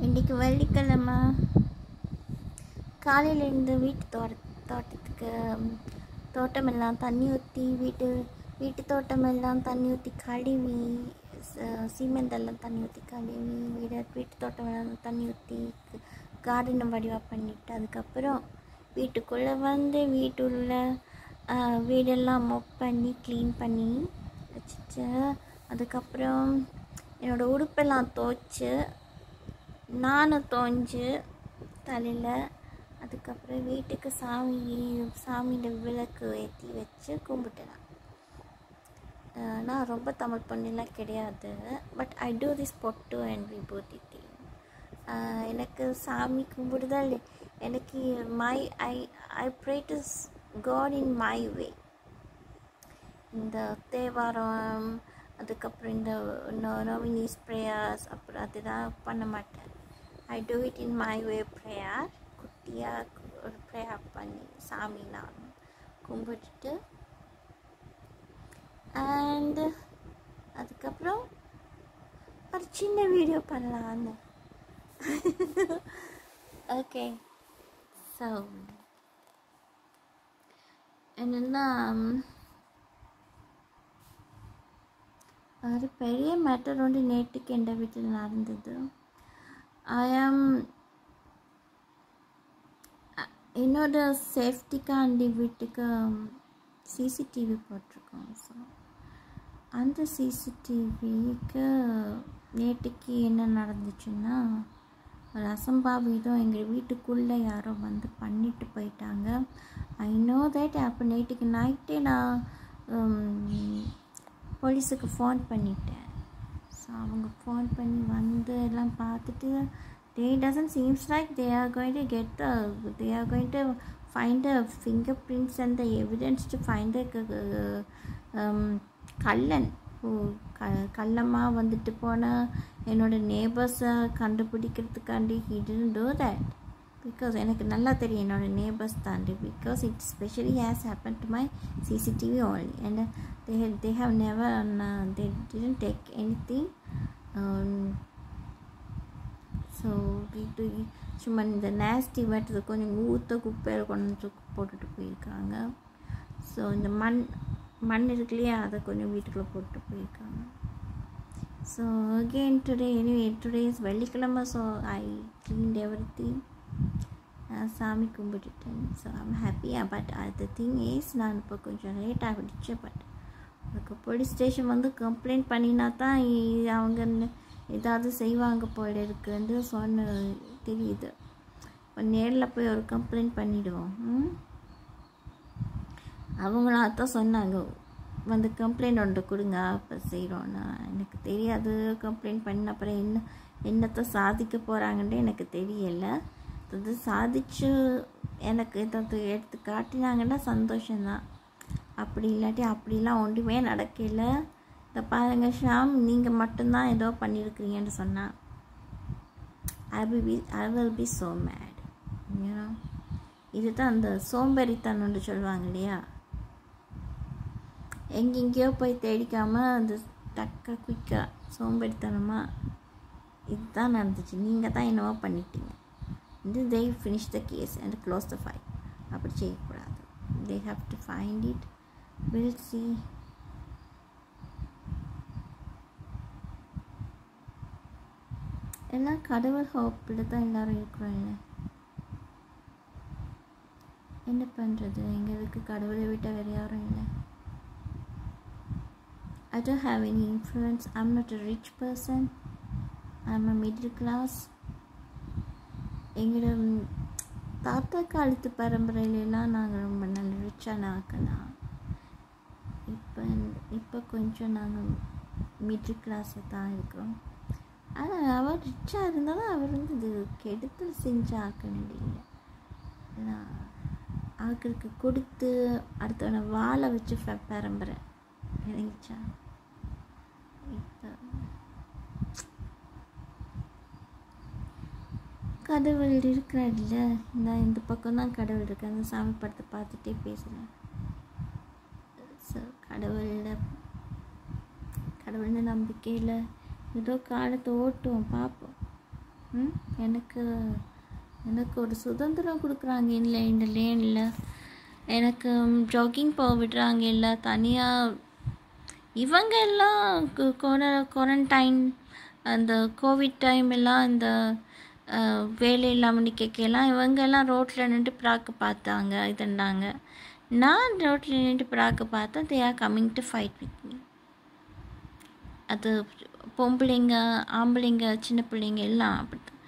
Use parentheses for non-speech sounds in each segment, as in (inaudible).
இன்றைக்கி வெள்ளிக்கிழமை. காலையில் இருந்து வீட்டு தோட்ட தோட்டத்துக்கு தோட்டமெல்லாம் தண்ணி ஊற்றி வீட்டு வீட்டு தோட்டமெல்லாம் தண்ணி ஊற்றி கழுவி ச- சிமெண்டெல்லாம் தண்ணி ஊற்றி கழுவி வீடு வீட்டு தோட்டமெல்லாம் தண்ணி ஊற்றி கார்டனை வடிவாக பண்ணிவிட்டு அதுக்கப்புறம் வீட்டுக்குள்ளே வந்து வீட்டுள்ள வீடெல்லாம் மொப் பண்ணி க்ளீன் பண்ணி வச்சுட்டு அதுக்கப்புறம் என்னோடய உடுப்பெல்லாம் துவைச்சி நானும் தோஞ்சு தலையில் அதுக்கப்புறம் வீட்டுக்கு சாமி சாமியில் விளக்கு ஏற்றி வச்சு கும்பிட்டேன் நான். ரொம்ப தமிழ் பொண்ணுலாம் கிடையாது. பட் ஐ டூ திஸ் பொட்டு அண்ட் விபூதி thing. எனக்கு சாமி கும்பிடுதல் எனக்கு my I I pray to God in my way இந்த தேவாரம் அதுக்கப்புறம் இந்த நவீனிஸ் ப்ரேயர்ஸ் அப்புறம் அதெல்லாம் பண்ண மாட்டேன். I do it in my way prayer குட்டியாக ஒரு ப்ரேயர் பண்ணி சாமி நான் கும்பிட்டுட்டு அண்ட் அதுக்கப்புறம் ஒரு சின்ன வீடியோ பண்ணலான்னு ஓகே ஸோ என்னென்னா ஒரு பெரிய மேட்டர் ஒன்று நேற்றுக்கு எந்த வீட்டில் நடந்தது ஐ என்னோட சேஃப்டிக்காண்டி வீட்டுக்கு um, சிசிடிவி போட்டிருக்கோம் ஸோ அந்த சிசிடிவிக்கு நேற்றுக்கு என்ன நடந்துச்சுன்னா ஒரு அசம்பாவிதம் எங்கள் வீட்டுக்குள்ளே யாரோ வந்து பண்ணிட்டு போயிட்டாங்க. ஐ நோ தட் அப்போ நேற்றுக்கு நைட்டே நான் um, போலீஸுக்கு ஃபோன் பண்ணிட்டேன். அவங்க ஃபோன் பண்ணி வந்து எல்லாம் பார்த்துட்டு they doesn't seems like they are going to get the they are going to find the fingerprints and the evidence to find the kallan. ஓ க கள்ளமாக வந்துட்டு போன என்னோட நேபர்ஸை கண்டுபிடிக்கிறதுக்காண்டி he didn't தட் பிகாஸ் எனக்கு நல்லா தெரியும் என்னோட நேபர்ஸ் தாண்டி. Because it specially has happen to my CCTV only and they they have never they didn't take anything so வீட்டு சும்மா இந்த நேஸ்டி வேட்டது கொஞ்சம் ஊற்ற குப்பையில் கொண்டு போட்டுட்டு போயிருக்காங்க. ஸோ இந்த மண் மண் இருக்கு இல்லையா அதை கொஞ்சம் வீட்டுக்குள்ளே போட்டு போயிருக்காங்க. So again today anyway today is வெள்ளிக்கிழமை so I clean every thing சாமி கும்பிட்டுட்டேன். ஸோ ஐம் ஹாப்பியாக பட் அது திங் இஸ் நான் இப்போ கொஞ்சம் லேட் ஆகிடுச்சு பட் அதுக்கு போலீஸ் ஸ்டேஷன் வந்து கம்ப்ளைண்ட் பண்ணினா தான் அவங்க ஏதாவது செய்வாங்க போல இருக்குன்னு சொன்ன தெரியுது. இப்போ நேரில் போய் ஒரு கம்ப்ளைண்ட் பண்ணிவிடுவோம் ம்? அவங்களும் அதான் சொன்னாங்க. வந்து கம்ப்ளைண்ட் ஒன்று கொடுங்க அப்போ செய்கிறோன்னா எனக்கு தெரியாது கம்ப்ளைண்ட் பண்ண அப்புறம் என்ன என்னத்தை சாதிக்க போகிறாங்கன்ட்டு எனக்கு தெரியலை. அது சாதிச்சு எனக்கு ஏதாவது எடுத்து காட்டினாங்கன்னா சந்தோஷம்தான். அப்படி இல்லாட்டி அப்படிலாம் ஒன்றுமே நடக்கல. இந்த பாருங்க ஷாம் நீங்கள் மட்டும்தான் ஏதோ பண்ணியிருக்கிறீங்கன்னு சொன்னான் I be I will be so mad you know இதுதான் அந்த சோம்பேறித்தனம்னு சொல்லுவாங்க இல்லையா? எங்கெங்கேயோ போய் தேடிக்காமல் அந்த டக்கா குயிக்காக சோம்பேறித்தனமாக இதுதான் நடந்துச்சு. நீங்கள் தான் என்னவோ பண்ணிட்டீங்க. இது they finish the case and close the file அப்படி செய்யக்கூடாது they have to find it will see எல்லாம் கடவுள் ஹோப்பில் தான் எல்லாரும் இருக்கிறோம் இல்லை என்ன பண்ணுறது எங்களுக்கு கடவுளை விட்டால் வேறு யாரும் இல்லை I don't have any influence. I'm not a rich person. I'm a middle class. எங்களோட தாத்தா காலத்து பரம்பரையிலலாம் நாங்கள் ரொம்ப நல்ல ரிச்சான ஆக்கலாம் இப்போ இப்போ கொஞ்சம் நாங்கள் மிடில் கிளாஸில் தான் இருக்கிறோம் ஆனால் அவர் ரிச்சாக இருந்தாலும் அவர் வந்து இது கெடுத்து செஞ்சு ஆக்கணும் இல்லை. நான் ஆக்களுக்கு கொடுத்து அடுத்தவனை வாழை வச்சு ஃப- பரம்பரை. இறங்கிச்சா இப்போ கடவுள் இருக்கிறார்ல. நான் இந்த பக்கம் தான் கடவுள் இருக்கேன். அந்த சாமி படத்தை பார்த்துட்டே பேசுகிறேன் ஸோ கடவுளில் கடவுள்னு நம்பிக்கையில் ஏதோ காலத்தை ஓட்டுவோம் பார்ப்போம். ம்? எனக்கு எனக்கு ஒரு சுதந்திரம் கொடுக்குறாங்க இல்லை இந்த லேனில் எனக்கு ஜாகிங் போக விடுறாங்க இல்லை தனியாக இவங்க எல்லாம் கொர குவாரண்டைன் அந்த கோவிட் டைம் எல்லாம் இந்த வேலை இல்லாமல் நிற்கலாம் இவங்கெல்லாம் ரோட்டில் நின்று பிராக்கு பார்த்தாங்க இதுண்டாங்க நான் ரோட்டில் நின்று பிராக்கு பார்த்தேன் they are coming to fight with me அது பொம்பளைங்க ஆம்பளைங்க சின்ன பிள்ளைங்க எல்லாம் அப்படிதான்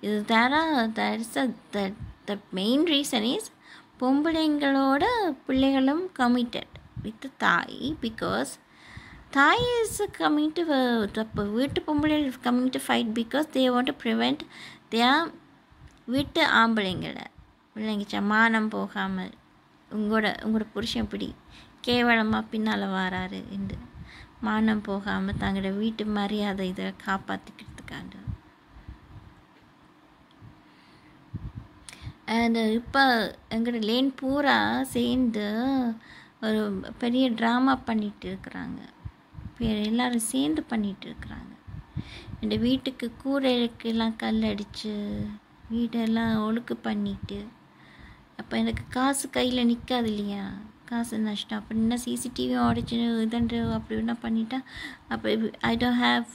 இது there there is the the main reason is பொம்பளைங்களோட பிள்ளைகளும் கமிட்டட் வித் தாய் பிகாஸ் தாய் இஸ் கம்மிங் டு வீட்டு பொம்பளை coming to fight because they want to prevent they வீட்டு ஆம்பளைங்களை. பிள்ளைங்க மானம் போகாமல். உங்களோட உங்களோட புருஷன் இப்படி கேவலமாக பின்னால் வராரு என்று. மானம் போகாமல் தங்களோட வீட்டு மரியாதை இதை காப்பாற்றிக்கிறதுக்காண்டு அந்த இப்போ எங்களோட லேன் பூரா சேர்ந்து ஒரு பெரிய ட்ராமா பண்ணிட்டு இருக்கிறாங்க. பேர் எல்லாரும் சேர்ந்து பண்ணிகிட்டு இருக்கிறாங்க. இந்த வீட்டுக்கு கூரைக்கெல்லாம் கல் அடித்து வீடெல்லாம் ஒழுக்கு பண்ணிட்டு அப்போ எனக்கு காசு கையில் நிற்காது இல்லையா? காசு நஷ்டம். அப்போ என்ன சிசிடிவி உடச்சு இதுன்ற அப்படி என்ன பண்ணிட்டா அப்போ I don't have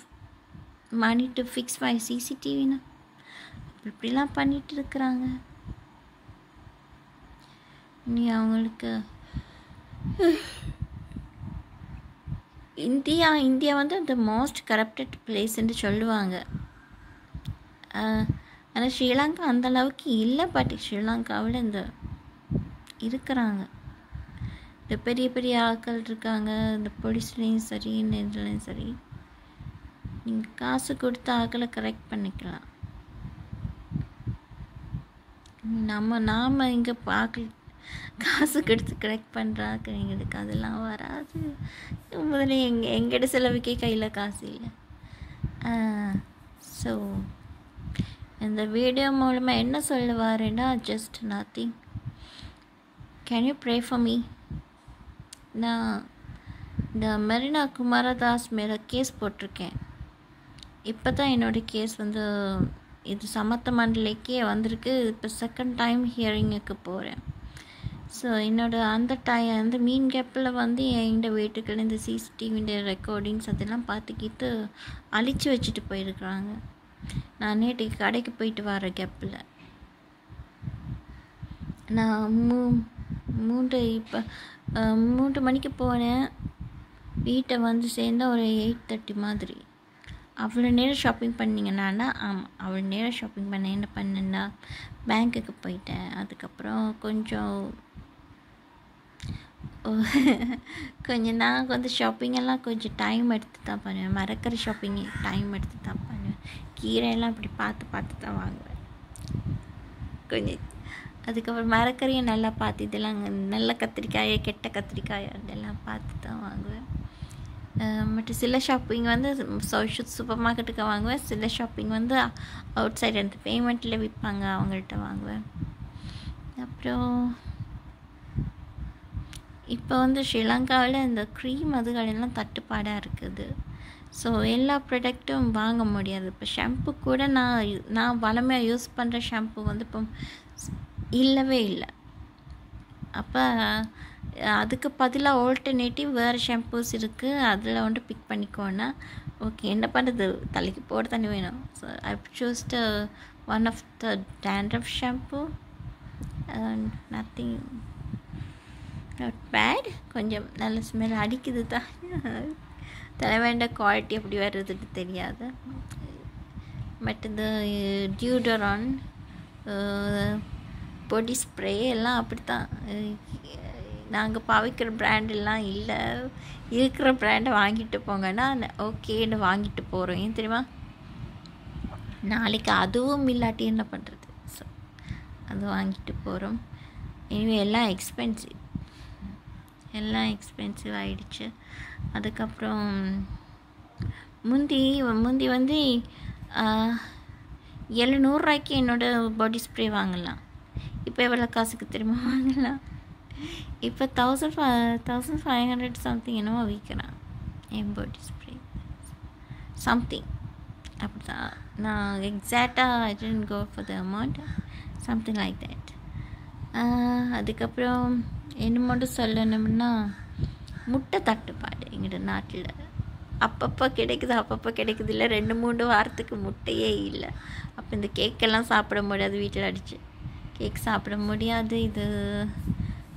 money to fix my சிசிடிவினா அப்படி இப்படிலாம் பண்ணிட்டு இருக்கிறாங்க. நீ அவங்களுக்கு இந்தியா இந்தியா வந்து த மோஸ்ட் கரப்டட் பிளேஸ்ன்னு சொல்லுவாங்க. ஆனால் ஸ்ரீலங்கா அந்த அளவுக்கு இல்லை பட் ஸ்ரீலங்காவில் இந்த இருக்கிறாங்க. இந்த பெரிய பெரிய ஆட்கள் இருக்காங்க இந்த போலீஸ்லேயும் சரி இந்த இதுலேயும் சரி. நீங்கள் காசு கொடுத்து ஆட்களை கரெக்ட் பண்ணிக்கலாம். நம்ம நாம் இங்கே பார்க்க காசு கொடுத்து கரெக்ட் பண்ணுறாங்க எங்களுக்கு அதெல்லாம் வராது. முதல்ல எங்கள் எங்கிட்ட செலவுக்கே கையில் காசு இல்லை. ஸோ இந்த வீடியோ மூலமாக என்ன சொல்லுவாருன்னா just nothing can you pray for me நான் இந்த மெரினா குமாரதாஸ் மேலே கேஸ் போட்டிருக்கேன். இப்போ தான் என்னோடய கேஸ் வந்து இது சமத்த மண்டலைக்கே வந்திருக்கு. இப்போ செகண்ட் டைம் ஹியரிங்குக்கு போகிறேன் ஸோ என்னோட அந்த டை அந்த மீன் கேப்பில் வந்து என்கிட்ட வீட்டுக்குள்ள இந்த சிசிடிவிட ரெக்கார்டிங்ஸ் அதெல்லாம் பார்த்துக்கிட்டு அழிச்சு வச்சுட்டு போயிருக்கிறாங்க. நான் நேற்றுக்கு கடைக்கு போயிட்டு வர கேப்பில் நான் மூ மூன்று இப்போ மூன்று மணிக்கு போனேன். வீட்டை வந்து சேர்ந்த ஒரு எயிட் தேர்ட்டி மாதிரி. அவ்வளோ நேரம் ஷாப்பிங் பண்ணிங்கண்ணா ஆமாம் அவ்வளோ நேரம் ஷாப்பிங் பண்ணேன் என்ன பண்ணேன்னா பேங்க்குக்கு போயிட்டேன். அதுக்கப்புறம் கொஞ்சம் (laughs) கொஞ்சம் நான் வந்து ஷாப்பிங் எல்லாம் கொஞ்சம் டைம் எடுத்து தான் பண்ணுவேன். மறக்கிற ஷாப்பிங் டைம் எடுத்து தான் பண்ணுவேன். கீரையெல்லாம் அப்படி பார்த்து பார்த்து தான் வாங்குவேன். கொஞ்சம் அதுக்கப்புறம் மரக்கறியை நல்லா பார்த்து இதெல்லாம் நல்ல கத்திரிக்காயை கெட்ட கத்திரிக்காயோ இதெல்லாம் பார்த்து தான் வாங்குவேன் மற்ற சில ஷாப்பிங் வந்து சூப்பர் மார்க்கெட்டுக்கு வாங்குவேன். சில ஷாப்பிங் வந்து அவுட் சைடு அந்த பேமெண்ட்டில் விற்பாங்க அவங்கள்ட்ட வாங்குவேன். அப்புறம் இப்போ வந்து ஸ்ரீலங்காவில் இந்த க்ரீம் அதுகளெல்லாம் தட்டுப்பாடாக இருக்குது. ஸோ எல்லா ப்ராடக்ட்டும் வாங்க முடியாது. இப்போ ஷாம்பு கூட நான் நான் வளமையாக யூஸ் பண்ணுற ஷாம்பு வந்து இப்போ இல்லவே இல்லை. அப்போ அதுக்கு பதிலாக ஆல்டர்னேட்டிவ் வேறு ஷாம்பூஸ் இருக்குது அதில் வந்து பிக் பண்ணிக்கோன்னா ஓகே என்ன பண்ணுறது தலைக்கு போட தண்ணி வேணும். So I choosed one of the dandruff shampoo nothing not bad கொஞ்சம் நல்ல ஸ்மெல் அடிக்குது தான். தலைவேண்ட குவாலிட்டி எப்படி வர்றதுன்னு தெரியாது. பட் இந்த டியூடரான் பொடி ஸ்ப்ரே எல்லாம் அப்படி தான் நாங்கள் பாவிக்கிற பிராண்டெல்லாம் இல்லை. இருக்கிற பிராண்டை வாங்கிட்டு போங்கன்னா ஓகேன்னு வாங்கிட்டு போகிறோம் ஏன் தெரியுமா? நாளைக்கு அதுவும் இல்லாட்டி என்ன பண்ணுறது ஸோ அது வாங்கிட்டு போகிறோம் இனிமே எல்லாம் எக்ஸ்பென்சிவ் எல்லாம் எக்ஸ்பென்சிவ் ஆகிடுச்சு அதுக்கப்புறம் முந்தி முந்தி வந்து எழுநூறுரூவாய்க்கு என்னோடய பாடி ஸ்ப்ரே வாங்கலாம். இப்போ எவ்வளோ காசுக்கு திரும்ப வாங்கலாம். இப்போ thousand five thousand five hundred something என்னமோ விற்கிறான் என் பாடி ஸ்ப்ரே சம்திங் அப்படி தான் நான் எக்ஸாக்டாக I tend go for the amount something like that அதுக்கப்புறம் என்ன மட்டும் சொல்லணும்னா முட்டை தட்டுப்பாடு எங்களோட நாட்டில். அப்பப்போ கிடைக்குது அப்பப்போ கிடைக்குது இல்லை ரெண்டு மூணு வாரத்துக்கு முட்டையே இல்லை. அப்போ இந்த கேக்கெல்லாம் சாப்பிட முடியாது வீட்டில் அடித்து கேக் சாப்பிட முடியாது இது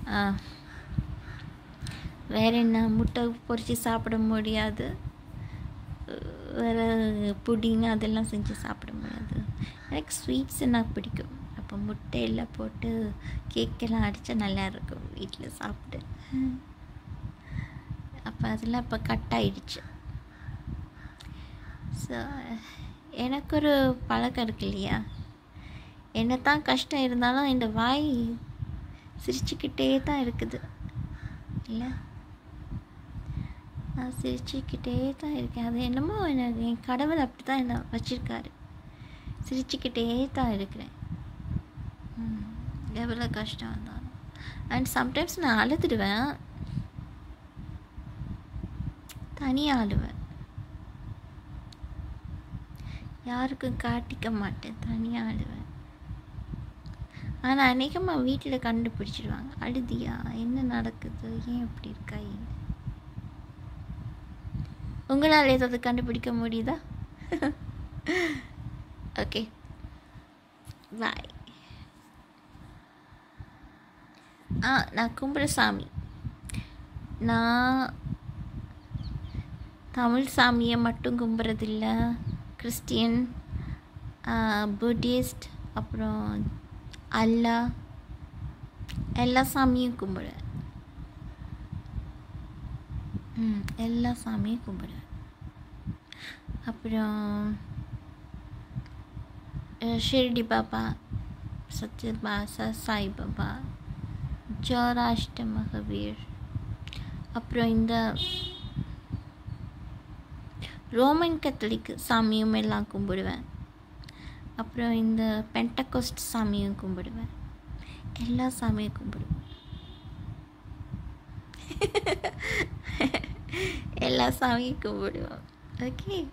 ஆ, வேற என்ன முட்டை பொரித்து சாப்பிட முடியாது. வேறு புடிங் அதெல்லாம் செஞ்சு சாப்பிட முடியாது. எனக்கு ஸ்வீட்ஸ் எனக்கு பிடிக்கும். அப்போ முட்டையில் போட்டு கேக்கெல்லாம் அடித்தா நல்லா இருக்கும் வீட்டில் சாப்பிட்டு. அப்போ அதெல்லாம் இப்போ கட் ஆகிடுச்சு ஸோ எனக்கு ஒரு பழக்கம் இருக்கு இல்லையா? என்ன தான் கஷ்டம் இருந்தாலும் இந்த வாய் சிரிச்சுக்கிட்டே தான் இருக்குது. இல்லை? நான் சிரிச்சுக்கிட்டே தான் இருக்கேன். அது என்னமோ எனக்கு என் கடவுள் அப்படி தான் என்ன வச்சுருக்காரு. சிரிச்சுக்கிட்டே தான் இருக்கிறேன். எவ்வளோ கஷ்டம் இருந்தாலும். அண்ட் சம்டைம்ஸ் நான் அழுதுடுவேன். தனியாக அழுவேன் யாருக்கும் காட்டிக்க மாட்டேன். தனியாக அழுவேன் ஆனால் அநேகமாக வீட்டில் கண்டுபிடிச்சிடுவாங்க. அழுதியா? என்ன நடக்குது? ஏன் இப்படி இருக்கா? ஏன்? உங்களால் ஏதாவது கண்டுபிடிக்க முடியுதா? (laughs) ஓகே பாய் ஆ நான் கும்பிட்ற சாமி. நான் தமிழ் சாமியை மட்டும் கும்புறதில்ல கிறிஸ்டியன் புத்திஸ்ட் அப்புறம் அல்லா எல்லா சாமியும் கும்பிடுவேன். ம் எல்லா சாமியும் கும்பிடுவேன். அப்புறம் ஷிர்டி பாபா சத்யபாசா சாய் பாபா ஜோராஷ்ட மகவீர் அப்புறம் இந்த ரோமன் கத்தலிக் சாமியும் எல்லாம் கும்பிடுவேன். அப்புறம் இந்த பென்டகோஸ்ட் சாமியும் கும்பிடுவேன். எல்லா சாமியும் கும்பிடுவேன். (laughs) எல்லா சாமியும் கும்பிடுவோம் ஓகே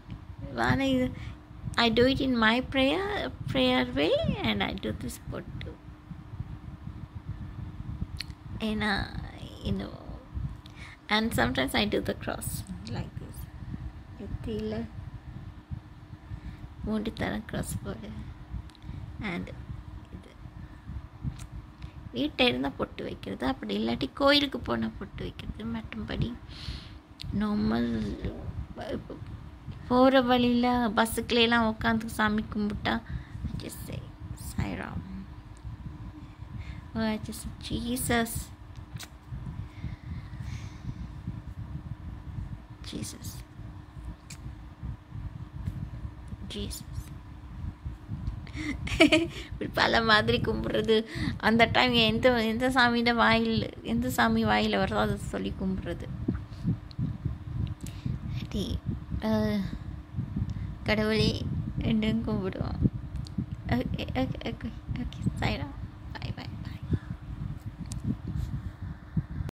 வான இது I do it in my prayer prayer way and I do this பொட்டு ஏன்னா இன்னும் and sometimes I do the cross like this எத்தியில் மூன்று தரம் க்ராஸ் போடு. அண்ட் இது. வீட்டை இருந்தால் பொட்டு வைக்கிறது அப்படி இல்லாட்டி கோயிலுக்கு போனால் பொட்டு வைக்கிறது மற்றபடி நார்மல் போகிற வழியில் பஸ்ஸுக்குலாம் உட்காந்து சாமி கும்பிட்டா just say Sairam I just Jesus. Jesus. Jesus. இப்படி பல மாதிரி கும்பிட்றது அந்த டைம் எந்த எந்த சாமியிட வாயில் எந்த சாமி வாயில் வருதோ அதை சொல்லி கும்பிட்றது சரி கடவுளே என்றும் கும்பிடுவோம் okay okay okay okay Saira